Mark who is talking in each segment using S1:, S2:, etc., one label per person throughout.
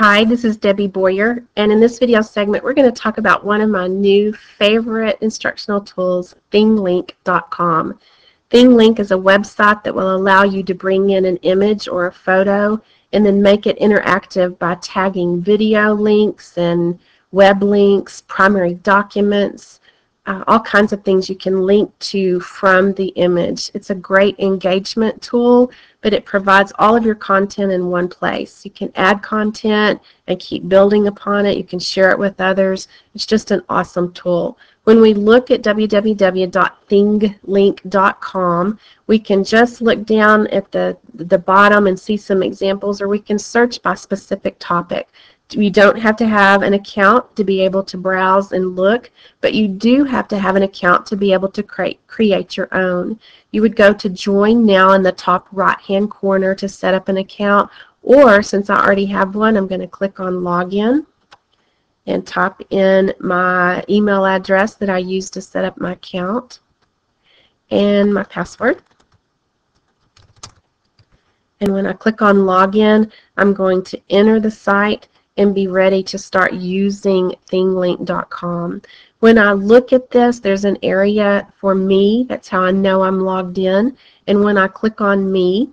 S1: Hi, this is Debbie Boyer, and in this video segment, we're going to talk about one of my new favorite instructional tools, ThingLink.com. ThingLink is a website that will allow you to bring in an image or a photo and then make it interactive by tagging video links and web links, primary documents, uh, all kinds of things you can link to from the image. It's a great engagement tool, but it provides all of your content in one place. You can add content and keep building upon it. You can share it with others. It's just an awesome tool. When we look at www.thinglink.com, we can just look down at the, the bottom and see some examples, or we can search by specific topic. You don't have to have an account to be able to browse and look, but you do have to have an account to be able to create, create your own. You would go to Join Now in the top right-hand corner to set up an account, or since I already have one, I'm going to click on Login and type in my email address that I used to set up my account and my password. And when I click on Login, I'm going to enter the site and be ready to start using thinglink.com. When I look at this, there's an area for me. That's how I know I'm logged in. And when I click on me,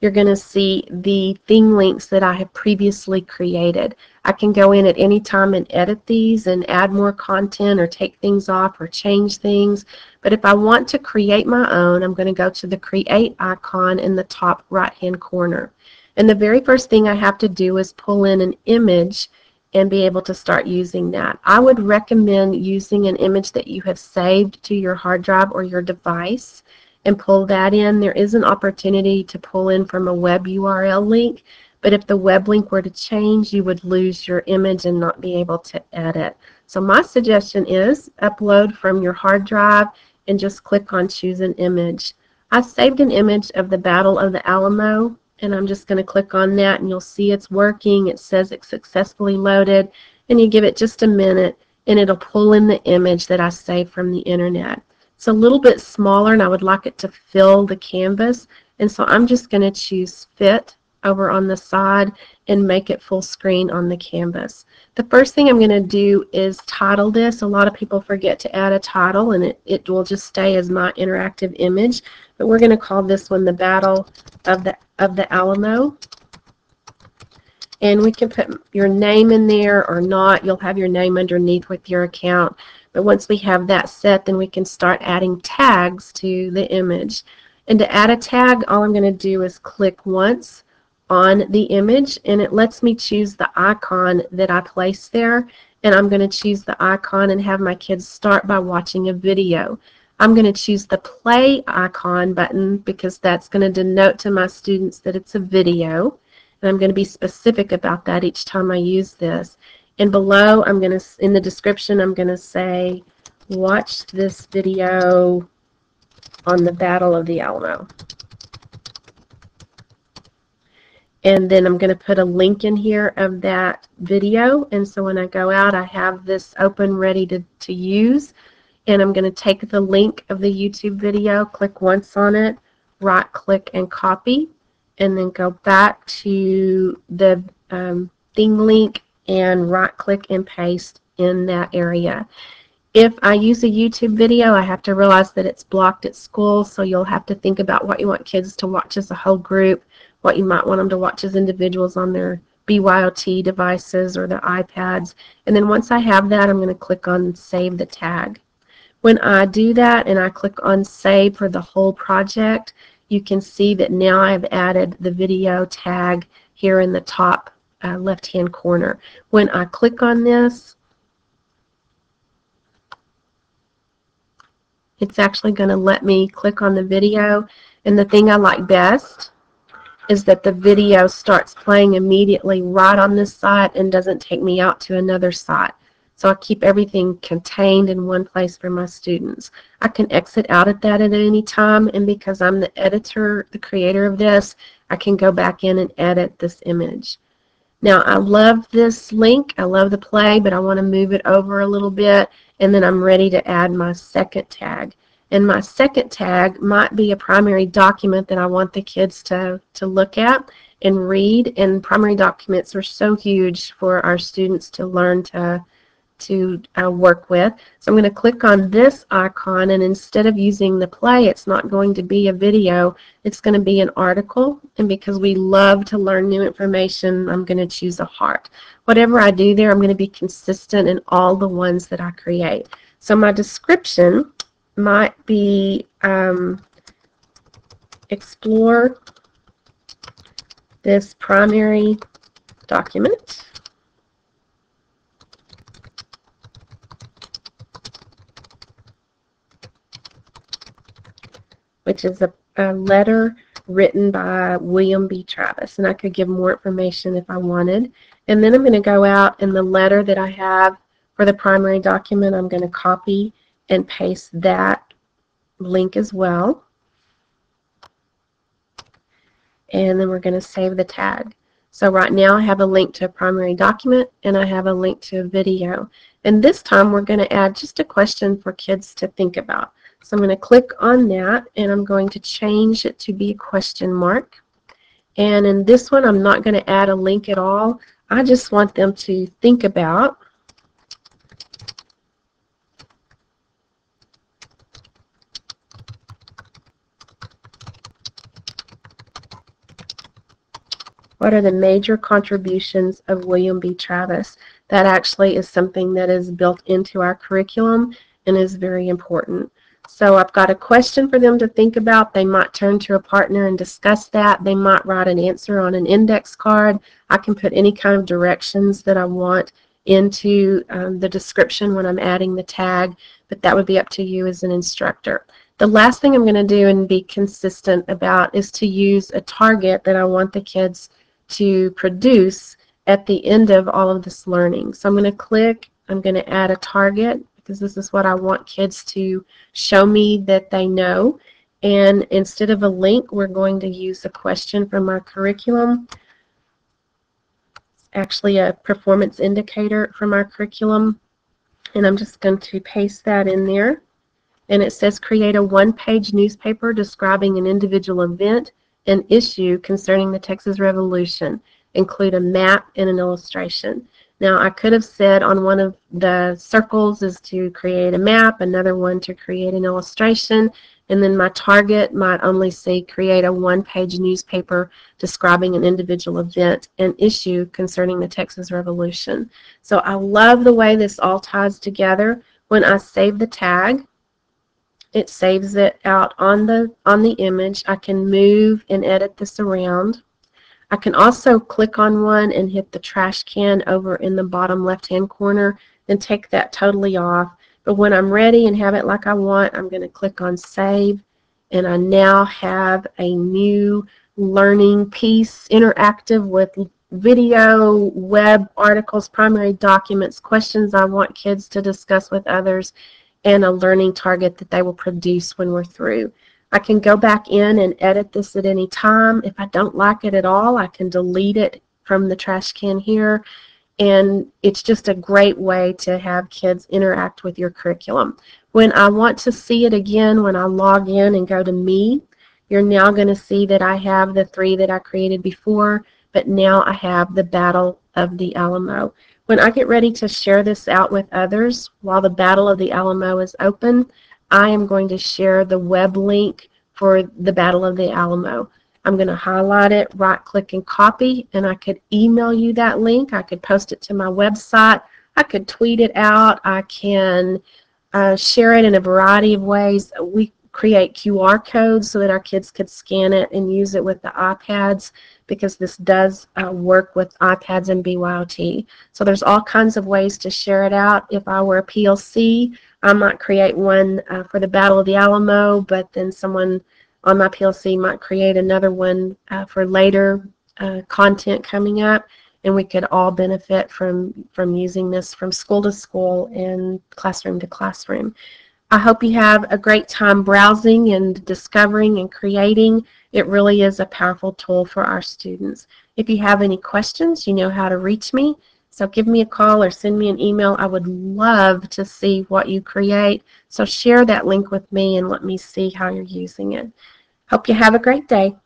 S1: you're going to see the ThingLinks that I have previously created. I can go in at any time and edit these and add more content or take things off or change things. But if I want to create my own, I'm going to go to the create icon in the top right hand corner. And the very first thing I have to do is pull in an image and be able to start using that. I would recommend using an image that you have saved to your hard drive or your device and pull that in. There is an opportunity to pull in from a web URL link, but if the web link were to change, you would lose your image and not be able to edit. So my suggestion is upload from your hard drive and just click on choose an image. I saved an image of the Battle of the Alamo and I'm just going to click on that and you'll see it's working. It says it's successfully loaded and you give it just a minute and it'll pull in the image that I saved from the internet. It's a little bit smaller and I would like it to fill the canvas and so I'm just going to choose fit over on the side and make it full screen on the canvas. The first thing I'm going to do is title this. A lot of people forget to add a title and it, it will just stay as my interactive image. But we're going to call this one the Battle of the, of the Alamo. And we can put your name in there or not. You'll have your name underneath with your account. But once we have that set, then we can start adding tags to the image. And to add a tag, all I'm going to do is click once on the image and it lets me choose the icon that I place there and I'm going to choose the icon and have my kids start by watching a video. I'm going to choose the play icon button because that's going to denote to my students that it's a video and I'm going to be specific about that each time I use this. And below I'm going to, in the description, I'm going to say watch this video on the Battle of the Alamo and then I'm going to put a link in here of that video. And so when I go out I have this open ready to, to use. And I'm going to take the link of the YouTube video click once on it right click and copy and then go back to the um, ThingLink and right click and paste in that area. If I use a YouTube video, I have to realize that it's blocked at school, so you'll have to think about what you want kids to watch as a whole group what you might want them to watch as individuals on their BYOT devices or their iPads. And then once I have that, I'm going to click on Save the Tag. When I do that and I click on Save for the whole project, you can see that now I've added the video tag here in the top uh, left-hand corner. When I click on this, it's actually going to let me click on the video. And the thing I like best is that the video starts playing immediately right on this site and doesn't take me out to another site. So I keep everything contained in one place for my students. I can exit out of that at any time and because I'm the editor, the creator of this, I can go back in and edit this image. Now I love this link, I love the play, but I want to move it over a little bit and then I'm ready to add my second tag. And my second tag might be a primary document that I want the kids to, to look at. and read, and primary documents are so huge for our students to learn to to uh, work with. So I'm going to click on this icon and instead of using the play, it's not going to be a video, it's going to be an article. And because we love to learn new information, I'm going to choose a heart. Whatever I do there, I'm going to be consistent in all the ones that I create. So my description might be um, explore this primary document. which is a, a, letter written by William B. Travis. And I could give more information if I wanted. And then I'm going to go out and the letter that I have for the primary document, I'm going to copy and paste that link as well. And then we're going to save the tag. So right now I have a link to a primary document and I have a link to a video. And this time we're going to add just a question for kids to think about. So I'm going to click on that and I'm going to change it to be a question mark. And in this one I'm not going to add a link at all. I just want them to think about What are the major contributions of William B. Travis? That actually is something that is built into our curriculum and is very important. So I've got a question for them to think about. They might turn to a partner and discuss that. They might write an answer on an index card. I can put any kind of directions that I want into um, the description when I'm adding the tag, but that would be up to you as an instructor. The last thing I'm going to do and be consistent about is to use a target that I want the kids to produce at the end of all of this learning. So I'm going to click, I'm going to add a target because this is what I want kids to show me that they know. And instead of a link, we're going to use a question from our curriculum. It's actually a performance indicator from our curriculum. And I'm just going to paste that in there. And it says create a one-page newspaper describing an individual event an issue concerning the Texas Revolution, include a map and an illustration. Now, I could have said on one of the circles is to create a map, another one to create an illustration, and then my target might only say create a one-page newspaper describing an individual event and issue concerning the Texas Revolution. So I love the way this all ties together. When I save the tag, it saves it out on the on the image. I can move and edit this around. I can also click on one and hit the trash can over in the bottom left hand corner and take that totally off. But when I'm ready and have it like I want, I'm going to click on save and I now have a new learning piece interactive with video, web articles, primary documents, questions I want kids to discuss with others, and a learning target that they will produce when we're through. I can go back in and edit this at any time. If I don't like it at all, I can delete it from the trash can here. And it's just a great way to have kids interact with your curriculum. When I want to see it again, when I log in and go to me, you're now going to see that I have the three that I created before, but now I have the Battle of the Alamo. When I get ready to share this out with others while the Battle of the Alamo is open, I am going to share the web link for the Battle of the Alamo. I'm going to highlight it, right click and copy, and I could email you that link. I could post it to my website. I could tweet it out. I can uh, share it in a variety of ways. We create QR codes so that our kids could scan it and use it with the iPads because this does uh, work with iPads and BYOT. So there's all kinds of ways to share it out. If I were a PLC, I might create one uh, for the Battle of the Alamo, but then someone on my PLC might create another one uh, for later uh, content coming up, and we could all benefit from, from using this from school to school and classroom to classroom. I hope you have a great time browsing and discovering and creating. It really is a powerful tool for our students. If you have any questions, you know how to reach me. So give me a call or send me an email. I would love to see what you create. So share that link with me and let me see how you're using it. Hope you have a great day.